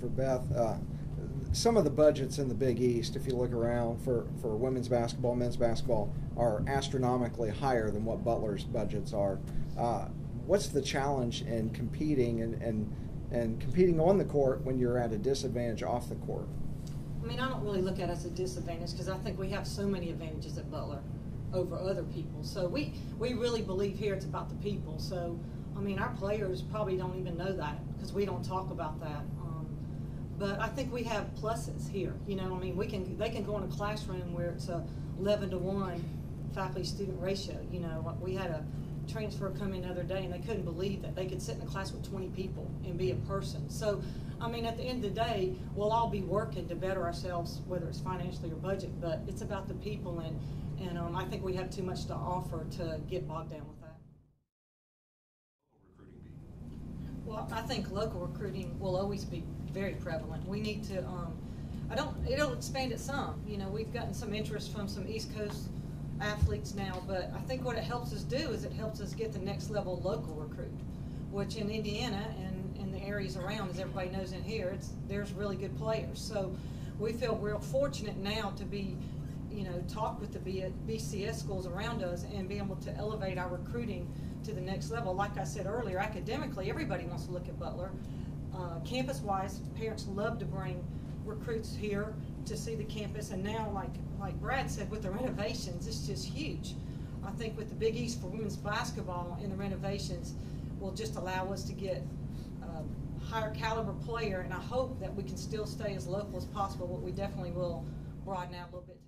for Beth. Uh, some of the budgets in the Big East, if you look around for, for women's basketball, men's basketball, are astronomically higher than what Butler's budgets are. Uh, what's the challenge in competing and, and, and competing on the court when you're at a disadvantage off the court? I mean, I don't really look at it as a disadvantage because I think we have so many advantages at Butler over other people. So we, we really believe here it's about the people. So, I mean, our players probably don't even know that because we don't talk about that. But I think we have pluses here. You know, I mean, we can they can go in a classroom where it's a 11 to 1 faculty student ratio. You know, we had a transfer come in the other day and they couldn't believe that they could sit in a class with 20 people and be a person. So, I mean, at the end of the day, we'll all be working to better ourselves, whether it's financially or budget, but it's about the people and, and um, I think we have too much to offer to get bogged down with that. Well, I think local recruiting will always be very prevalent. We need to, um, I don't, it'll expand it some. You know, we've gotten some interest from some East Coast athletes now, but I think what it helps us do is it helps us get the next level local recruit, which in Indiana and in the areas around, as everybody knows in here, it's there's really good players. So we feel real fortunate now to be, you know, talk with the BCS schools around us and be able to elevate our recruiting to the next level. Like I said earlier, academically, everybody wants to look at Butler. Uh, campus-wise, parents love to bring recruits here to see the campus, and now, like like Brad said, with the renovations, it's just huge. I think with the Big East for women's basketball and the renovations will just allow us to get a higher caliber player, and I hope that we can still stay as local as possible, but we definitely will broaden out a little bit.